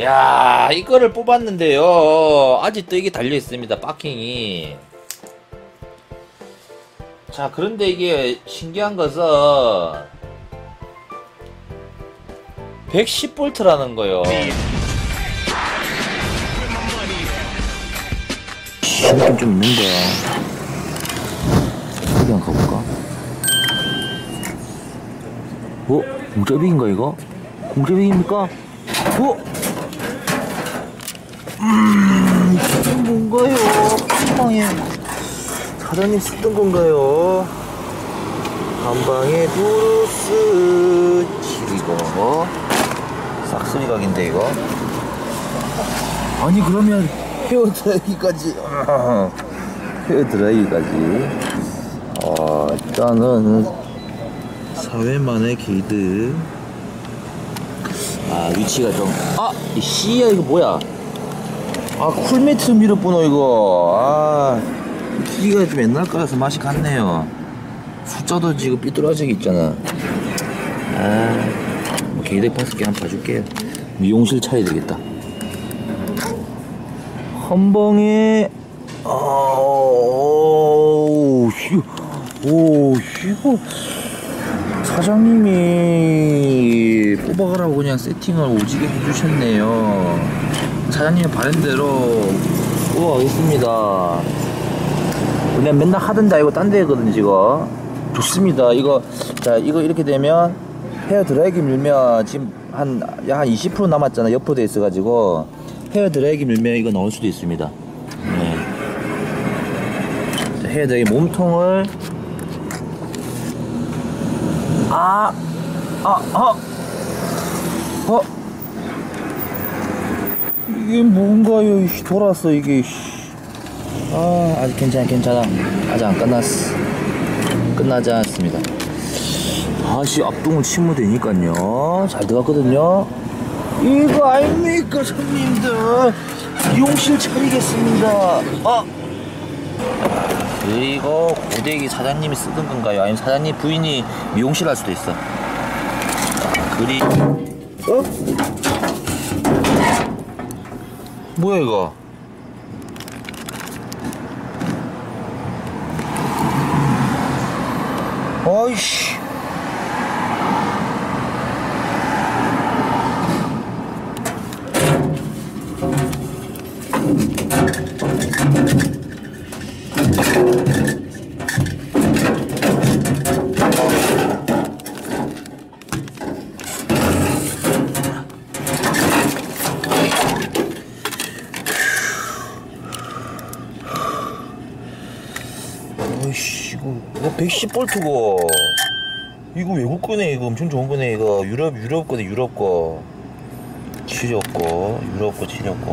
야 이거를 뽑았는데요 아직도 이게 달려있습니다 파킹이 자 그런데 이게 신기한 것은 110볼트라는 거요 느낌 좀 있는데 여기 한번 가볼까? 어? 공짜비인가 이거? 공짜비입니까? 어? 음, 이게 뭔가요? 한방에 사장님 쓰던 건가요? 한방에 브루스. 이거 싹쓸이 각인데 이거? 아니 그러면 헤어 드라이기까지. 헤어 드라이기까지. 어 일단은 사회만의 게이드 아 위치가 좀 아 이 씨야 이거 뭐야 아 쿨매트 밀어보노 이거. 아 기기가 좀 옛날 거라서 맛이 같네요. 숫자도 지금 삐뚤어지게 있잖아. 아뭐 게이드 파스 게 한번 봐줄게요. 미용실 차야 되겠다. 한방에 아, 오, 씨, 오, 이거 사장님이 뽑아가라고 그냥 세팅을 오지게 해주셨네요. 사장님이 바른대로 뽑아가겠습니다. 그냥 맨날 하던 데 아니고 딴 데거든 지금. 좋습니다. 이거 자 이거 이렇게 되면 헤어 드라이기 밀면 지금 한약20% 남았잖아. 옆으로 있어 가지고. 헤어 드라이기 밀면 이거 넣을 수도 있습니다. 네. 자, 헤어 드라이기 몸통을 아, 아, 아, 어, 이게 뭔가요? 돌았어 이게. 아, 아직 괜찮아, 괜찮아. 아직 안 끝났어. 끝나지 않았습니다. 아씨, 앞동을 치면 되니까요. 잘 들어갔거든요. 이거 아닙니까 손님들 미용실 차리겠습니다 아 그리고 고데기 사장님이 쓰던 건가요 아니면 사장님 부인이 미용실 할 수도 있어 그리 어? 뭐야 이거 어이씨 어이씨 이거 이거 110볼트고 이거 외국 거네 이거 엄청 좋은 거네 이거. 유럽 유럽 거네 유럽 거. 치렸고 유럽 거 치렸고